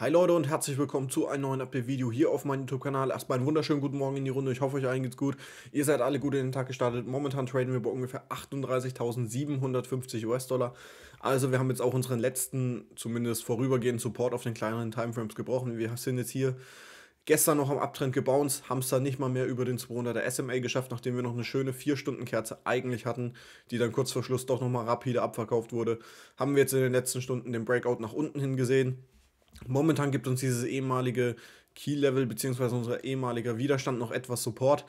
Hi Leute und herzlich willkommen zu einem neuen Update-Video hier auf meinem YouTube-Kanal. Erstmal einen wunderschönen guten Morgen in die Runde. Ich hoffe, euch allen geht's gut. Ihr seid alle gut in den Tag gestartet. Momentan traden wir bei ungefähr 38.750 US-Dollar. Also wir haben jetzt auch unseren letzten, zumindest vorübergehenden Support auf den kleineren Timeframes gebrochen. Wir sind jetzt hier gestern noch am Abtrend gebounced, haben es dann nicht mal mehr über den 200er SMA geschafft, nachdem wir noch eine schöne 4-Stunden-Kerze eigentlich hatten, die dann kurz vor Schluss doch nochmal rapide abverkauft wurde. Haben wir jetzt in den letzten Stunden den Breakout nach unten hingesehen Momentan gibt uns dieses ehemalige Key-Level bzw. unser ehemaliger Widerstand noch etwas Support.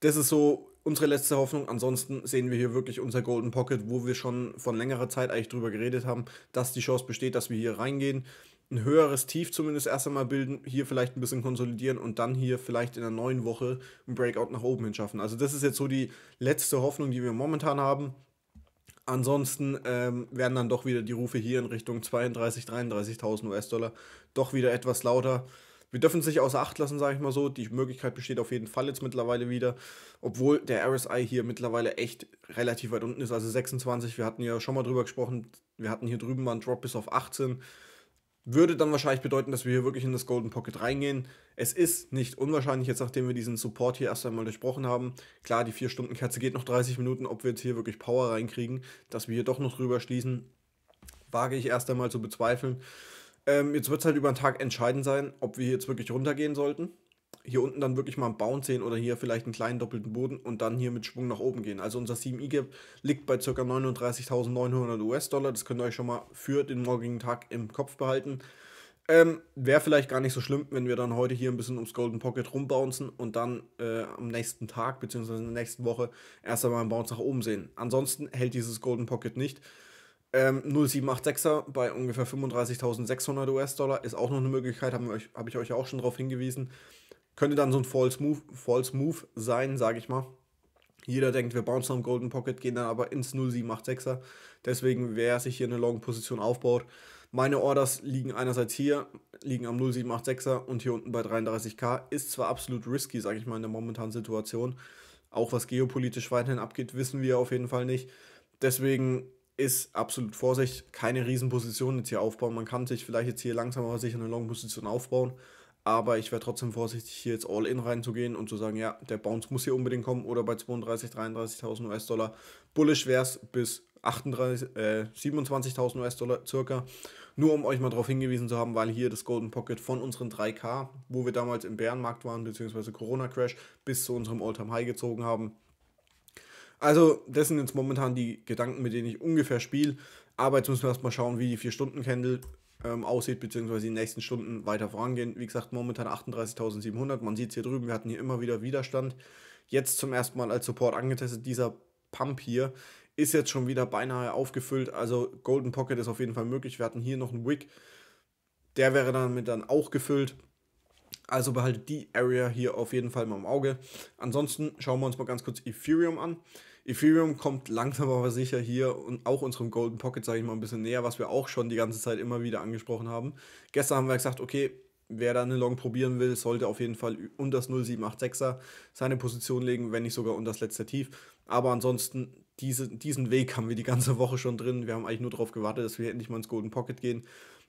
Das ist so unsere letzte Hoffnung. Ansonsten sehen wir hier wirklich unser Golden Pocket, wo wir schon von längerer Zeit eigentlich drüber geredet haben, dass die Chance besteht, dass wir hier reingehen. Ein höheres Tief zumindest erst einmal bilden, hier vielleicht ein bisschen konsolidieren und dann hier vielleicht in der neuen Woche ein Breakout nach oben hin schaffen. Also das ist jetzt so die letzte Hoffnung, die wir momentan haben. Ansonsten ähm, werden dann doch wieder die Rufe hier in Richtung 32.000, 33.000 US-Dollar doch wieder etwas lauter. Wir dürfen es nicht außer Acht lassen, sage ich mal so. Die Möglichkeit besteht auf jeden Fall jetzt mittlerweile wieder, obwohl der RSI hier mittlerweile echt relativ weit unten ist, also 26. Wir hatten ja schon mal drüber gesprochen. Wir hatten hier drüben mal einen Drop bis auf 18. Würde dann wahrscheinlich bedeuten, dass wir hier wirklich in das Golden Pocket reingehen. Es ist nicht unwahrscheinlich, jetzt nachdem wir diesen Support hier erst einmal durchbrochen haben. Klar, die 4-Stunden-Kerze geht noch 30 Minuten, ob wir jetzt hier wirklich Power reinkriegen, dass wir hier doch noch drüber schließen, wage ich erst einmal zu bezweifeln. Ähm, jetzt wird es halt über den Tag entscheidend sein, ob wir jetzt wirklich runtergehen sollten hier unten dann wirklich mal einen Bounce sehen oder hier vielleicht einen kleinen doppelten Boden und dann hier mit Schwung nach oben gehen. Also unser 7i-Gap liegt bei ca. 39.900 US-Dollar. Das könnt ihr euch schon mal für den morgigen Tag im Kopf behalten. Ähm, Wäre vielleicht gar nicht so schlimm, wenn wir dann heute hier ein bisschen ums Golden Pocket rumbouncen und dann äh, am nächsten Tag bzw. in der nächsten Woche erst einmal einen Bounce nach oben sehen. Ansonsten hält dieses Golden Pocket nicht. Ähm, 0786er bei ungefähr 35.600 US-Dollar ist auch noch eine Möglichkeit, habe hab ich euch auch schon darauf hingewiesen. Könnte dann so ein False Move, False Move sein, sage ich mal. Jeder denkt, wir bouncen am Golden Pocket, gehen dann aber ins 0786er. Deswegen, wer sich hier eine Long-Position aufbaut, meine Orders liegen einerseits hier, liegen am 0786er und hier unten bei 33k. Ist zwar absolut risky, sage ich mal, in der momentanen Situation. Auch was geopolitisch weiterhin abgeht, wissen wir auf jeden Fall nicht. Deswegen ist absolut Vorsicht, keine Riesenposition jetzt hier aufbauen. Man kann sich vielleicht jetzt hier langsam aber sicher eine Long-Position aufbauen. Aber ich wäre trotzdem vorsichtig, hier jetzt all in reinzugehen und zu sagen, ja, der Bounce muss hier unbedingt kommen oder bei 32.000, 33.000 US-Dollar. Bullish wäre es bis 38, äh, 27.000 US-Dollar circa. Nur um euch mal darauf hingewiesen zu haben, weil hier das Golden Pocket von unseren 3K, wo wir damals im Bärenmarkt waren, beziehungsweise Corona-Crash, bis zu unserem All-Time-High gezogen haben. Also, das sind jetzt momentan die Gedanken, mit denen ich ungefähr spiele. Aber jetzt müssen wir erstmal schauen, wie die 4-Stunden-Candle ähm, aussieht, beziehungsweise in den nächsten Stunden weiter vorangehen. Wie gesagt, momentan 38.700. Man sieht es hier drüben, wir hatten hier immer wieder Widerstand. Jetzt zum ersten Mal als Support angetestet. Dieser Pump hier ist jetzt schon wieder beinahe aufgefüllt. Also Golden Pocket ist auf jeden Fall möglich. Wir hatten hier noch einen Wick. Der wäre damit dann auch gefüllt. Also behaltet die Area hier auf jeden Fall mal im Auge. Ansonsten schauen wir uns mal ganz kurz Ethereum an. Ethereum kommt langsam aber sicher hier und auch unserem Golden Pocket, sage ich mal, ein bisschen näher, was wir auch schon die ganze Zeit immer wieder angesprochen haben. Gestern haben wir gesagt, okay, wer da eine Long probieren will, sollte auf jeden Fall unter das 0786er seine Position legen, wenn nicht sogar unter das letzte Tief. Aber ansonsten, diese, diesen Weg haben wir die ganze Woche schon drin. Wir haben eigentlich nur darauf gewartet, dass wir endlich mal ins Golden Pocket gehen.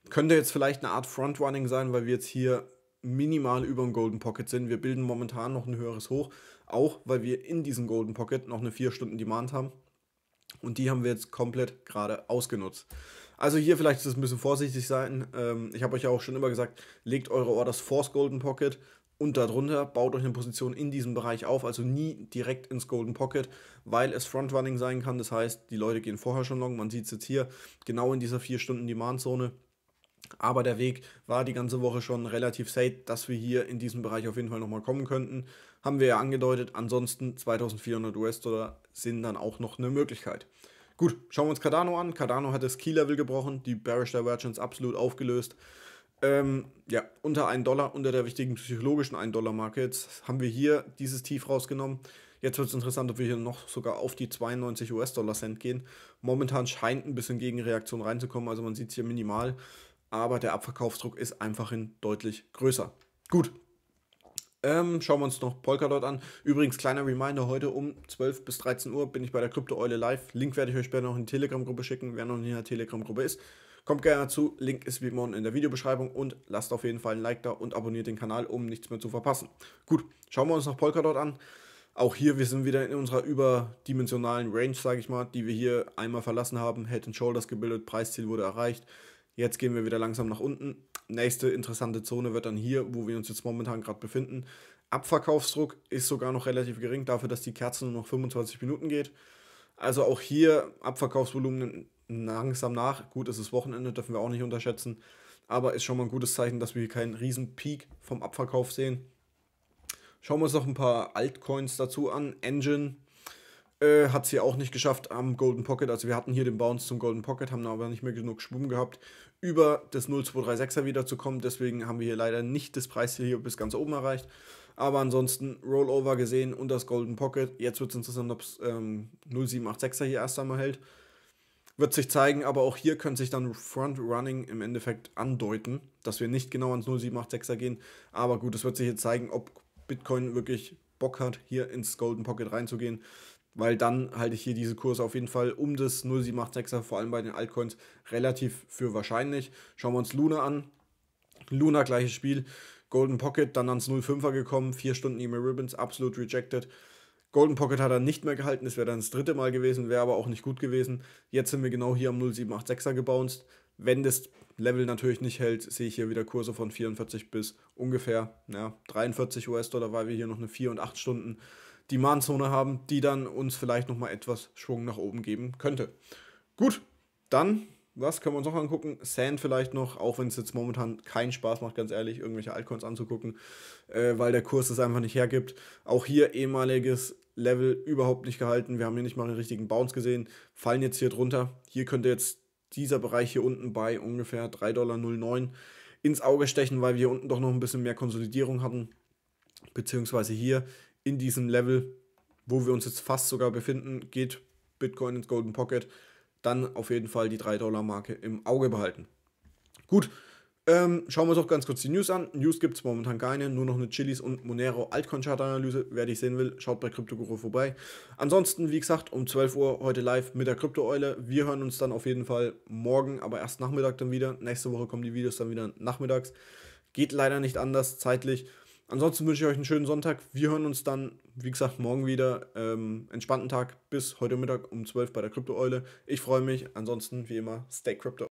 Könnte jetzt vielleicht eine Art Frontrunning sein, weil wir jetzt hier minimal über dem Golden Pocket sind. Wir bilden momentan noch ein höheres Hoch, auch weil wir in diesem Golden Pocket noch eine 4 Stunden Demand haben. Und die haben wir jetzt komplett gerade ausgenutzt. Also hier vielleicht ist es ein bisschen vorsichtig sein. Ähm, ich habe euch ja auch schon immer gesagt, legt eure Orders vors Golden Pocket und darunter baut euch eine Position in diesem Bereich auf, also nie direkt ins Golden Pocket, weil es Frontrunning sein kann. Das heißt, die Leute gehen vorher schon long. Man sieht es jetzt hier genau in dieser 4 Stunden Demand Zone. Aber der Weg war die ganze Woche schon relativ safe, dass wir hier in diesem Bereich auf jeden Fall nochmal kommen könnten. Haben wir ja angedeutet. Ansonsten 2400 US-Dollar sind dann auch noch eine Möglichkeit. Gut, schauen wir uns Cardano an. Cardano hat das Key-Level gebrochen, die Bearish Divergence absolut aufgelöst. Ähm, ja, unter 1 Dollar, unter der wichtigen psychologischen 1 Dollar Marke. Jetzt haben wir hier dieses Tief rausgenommen. Jetzt wird es interessant, ob wir hier noch sogar auf die 92 US-Dollar Cent gehen. Momentan scheint ein bisschen Gegenreaktion reinzukommen, also man sieht es hier minimal aber der Abverkaufsdruck ist einfach deutlich größer. Gut. Ähm, schauen wir uns noch Polkadot an. Übrigens, kleiner Reminder, heute um 12 bis 13 Uhr bin ich bei der Krypto-Eule live. Link werde ich euch später noch in die Telegram-Gruppe schicken. Wer noch in der Telegram-Gruppe ist, Kommt gerne dazu, Link ist wie immer in der Videobeschreibung und lasst auf jeden Fall ein Like da und abonniert den Kanal, um nichts mehr zu verpassen. Gut, schauen wir uns noch Polkadot an. Auch hier, wir sind wieder in unserer überdimensionalen Range, sage ich mal, die wir hier einmal verlassen haben. Head and Shoulders gebildet, Preisziel wurde erreicht. Jetzt gehen wir wieder langsam nach unten. Nächste interessante Zone wird dann hier, wo wir uns jetzt momentan gerade befinden. Abverkaufsdruck ist sogar noch relativ gering, dafür, dass die Kerze nur noch 25 Minuten geht. Also auch hier Abverkaufsvolumen langsam nach. Gut, es ist Wochenende, dürfen wir auch nicht unterschätzen. Aber ist schon mal ein gutes Zeichen, dass wir hier keinen riesen Peak vom Abverkauf sehen. Schauen wir uns noch ein paar Altcoins dazu an. Engine äh, hat sie auch nicht geschafft am Golden Pocket. Also wir hatten hier den Bounce zum Golden Pocket, haben aber nicht mehr genug Schwung gehabt, über das 0236er wiederzukommen. Deswegen haben wir hier leider nicht das Preisziel hier bis ganz oben erreicht. Aber ansonsten Rollover gesehen und das Golden Pocket. Jetzt wird es interessant, ob es ähm, 0786er hier erst einmal hält. Wird sich zeigen, aber auch hier könnte sich dann Front-Running im Endeffekt andeuten, dass wir nicht genau ans 0786er gehen. Aber gut, es wird sich jetzt zeigen, ob Bitcoin wirklich Bock hat, hier ins Golden Pocket reinzugehen, weil dann halte ich hier diese Kurse auf jeden Fall um das 0786er, vor allem bei den Altcoins, relativ für wahrscheinlich. Schauen wir uns Luna an. Luna gleiches Spiel. Golden Pocket dann ans 05er gekommen, 4 Stunden E-Mail Ribbons, absolut rejected. Golden Pocket hat er nicht mehr gehalten, das wäre dann das dritte Mal gewesen, wäre aber auch nicht gut gewesen. Jetzt sind wir genau hier am 0786er gebounced. Wenn das Level natürlich nicht hält, sehe ich hier wieder Kurse von 44 bis ungefähr ja, 43 US-Dollar, weil wir hier noch eine 4 und 8 Stunden Demand-Zone haben, die dann uns vielleicht nochmal etwas Schwung nach oben geben könnte. Gut, dann, was können wir uns noch angucken? Sand vielleicht noch, auch wenn es jetzt momentan keinen Spaß macht, ganz ehrlich, irgendwelche Altcoins anzugucken, äh, weil der Kurs es einfach nicht hergibt. Auch hier ehemaliges Level überhaupt nicht gehalten. Wir haben hier nicht mal einen richtigen Bounce gesehen, fallen jetzt hier drunter. Hier könnte jetzt dieser Bereich hier unten bei ungefähr 3,09 Dollar ins Auge stechen, weil wir hier unten doch noch ein bisschen mehr Konsolidierung hatten. Beziehungsweise hier in diesem Level, wo wir uns jetzt fast sogar befinden, geht Bitcoin ins Golden Pocket. Dann auf jeden Fall die 3 Dollar Marke im Auge behalten. Gut, ähm, schauen wir uns auch ganz kurz die News an. News gibt es momentan keine, nur noch eine Chilis und Monero Altcoin-Chart-Analyse. Wer die sehen will, schaut bei CryptoGuru vorbei. Ansonsten, wie gesagt, um 12 Uhr heute live mit der Krypto-Eule. Wir hören uns dann auf jeden Fall morgen, aber erst Nachmittag dann wieder. Nächste Woche kommen die Videos dann wieder nachmittags. Geht leider nicht anders zeitlich. Ansonsten wünsche ich euch einen schönen Sonntag. Wir hören uns dann, wie gesagt, morgen wieder. Ähm, entspannten Tag bis heute Mittag um 12 bei der Krypto-Eule. Ich freue mich. Ansonsten, wie immer, stay Crypto.